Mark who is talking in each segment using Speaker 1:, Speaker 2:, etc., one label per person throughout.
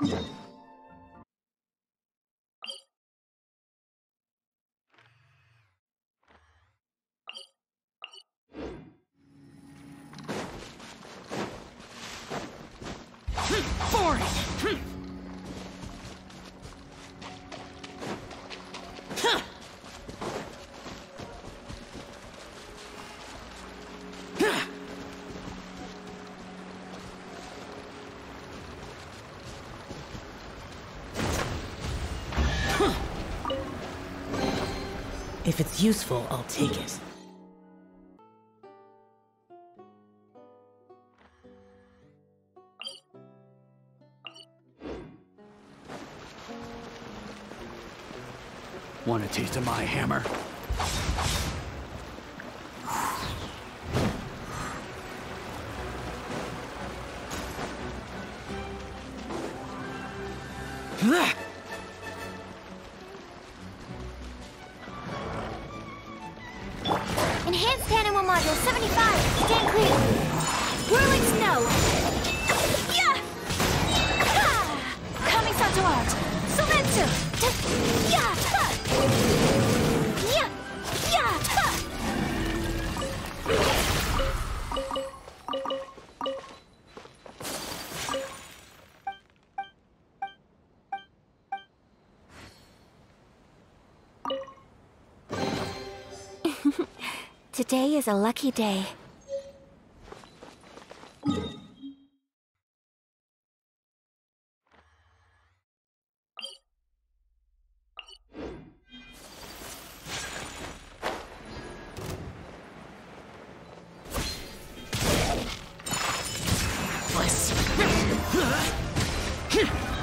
Speaker 1: Yeah. If it's useful, I'll take it.
Speaker 2: Want a taste of my hammer?
Speaker 3: A lucky day.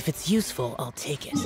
Speaker 1: If it's useful, I'll take it.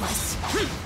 Speaker 1: ます。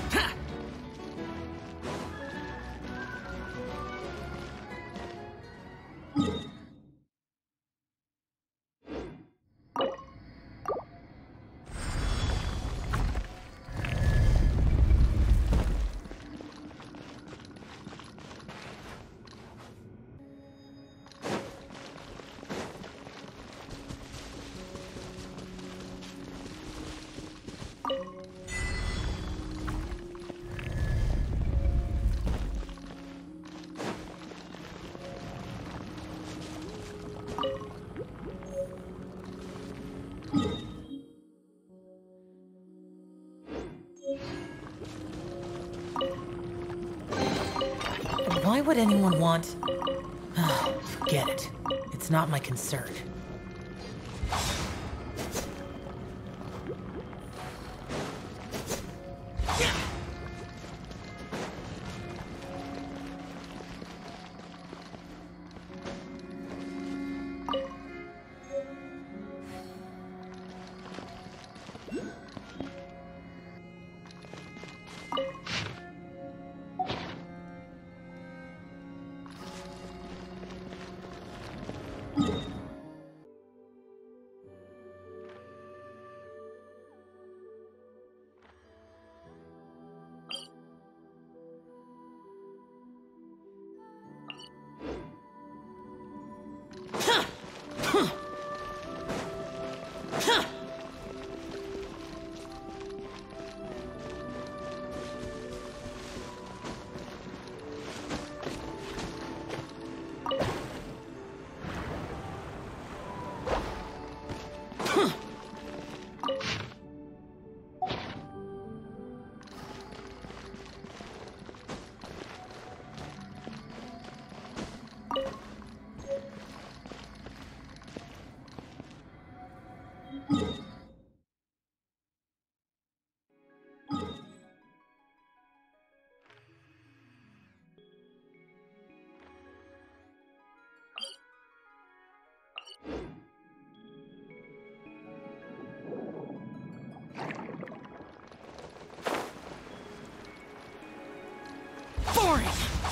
Speaker 1: Useless! would anyone want... Forget it. It's not my concern.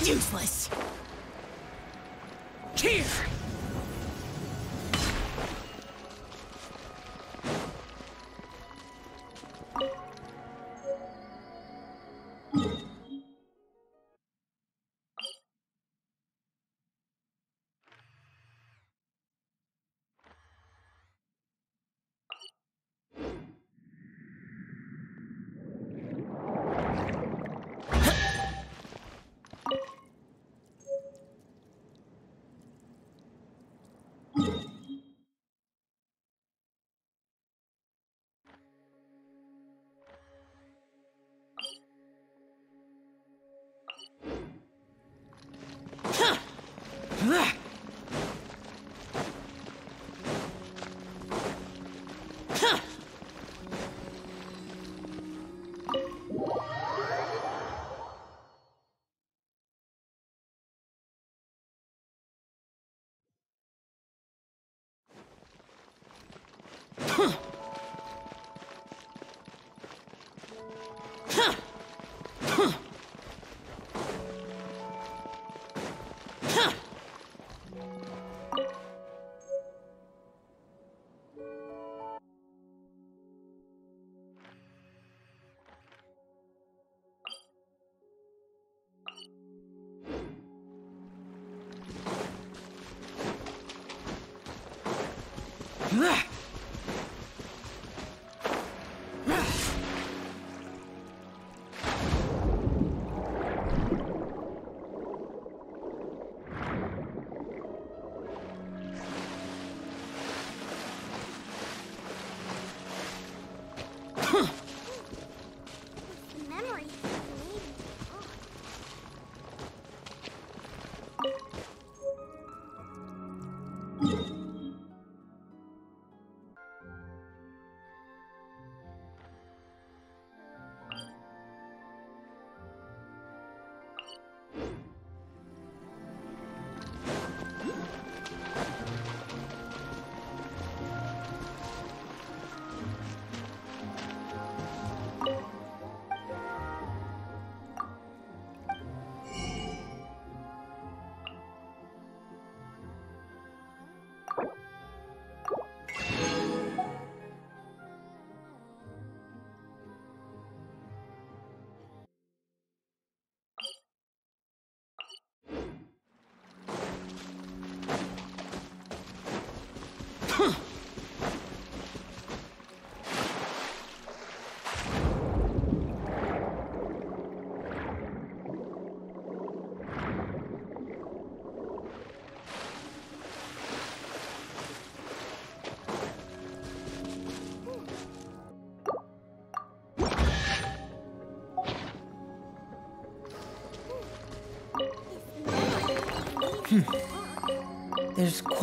Speaker 1: Useless! Here!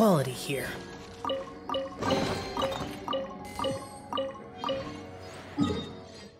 Speaker 1: Quality here.